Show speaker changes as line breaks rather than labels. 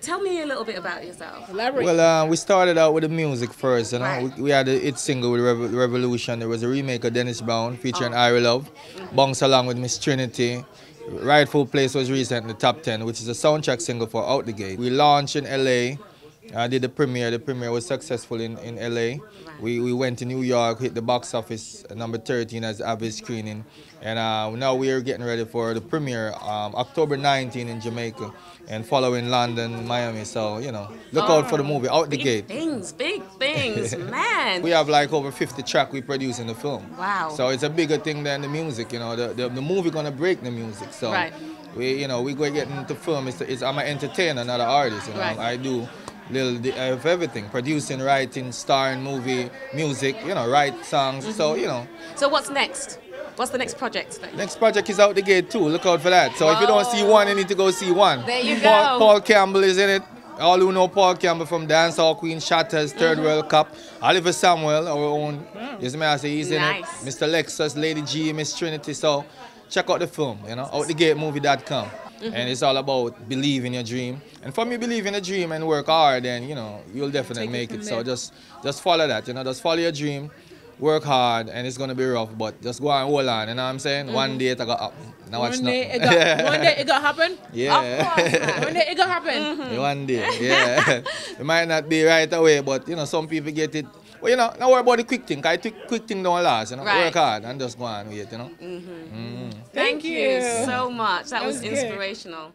Tell me a little bit about yourself.
Elaborate.
Well, uh, we started out with the music first, you know.
Right.
We, we had a hit single with Revo- Revolution. There was a remake of Dennis Brown featuring
Oh.
Irie Love. Bounce along with Miss Trinity. Rightful Place was recently in the top 10, which is a soundtrack single for Out the Gate. We launched in LA. I did the premiere. The premiere was successful in, in LA. We, we went to New York, hit the box office number 13 as average screening. And uh, now we are getting ready for the premiere um, October 19 in Jamaica and following London, Miami. So, you know, look out for the movie Out the
Big
Gate.
things, big things, man.
We have like over 50 track we produce in the film.
Wow.
So it's a bigger thing than the music, you know. The, the, the movie gonna break the music. So
Right.
we, you know, we go get into film. It's, it's, I'm an entertainer, not an artist. You know,
Right.
I do little of everything: producing, writing, starring, movie, music. You know, write songs. So
Mm-hmm.
you know,
so what's next? What's the next project? Then?
next project is out the gate too. Look out for that. So if you don't see one, you need to go see one.
There you
Paul,
go.
Paul Campbell is in it. All who know Paul Campbell from Dancehall Queen, Shottas, 3rd
Mm-hmm.
World Cop. Oliver Samuels, our own. Yes, may I say he's in it. Mr. Lexus, Lady G, Miss Trinity. So check out the film, you know, outthegatemovie.com.
Mm-hmm.
And it's all about believe in your dream. And for me, believe in a dream and work hard, and you know, you'll definitely
Take
make
from
it. So just just follow that, you know, just follow your dream. Work hard and it's gonna be rough, but just go and hold on. You know what I'm saying? One day it's gonna happen. Now
one day it got one day it got happen.
Yeah.
Of course.
One day it got happen.
Mm-hmm.
One day, yeah. it might not be right away, but you know, some people get it. Well, you know, not worry about the quick thing, because quick, quick thing don't last, you know.
Right.
Work hard and just go on with it, you know. Mm-hmm. Mm.
Thank,
Thank
you.
you.
so much. That,
That
was,
was good.
inspirational.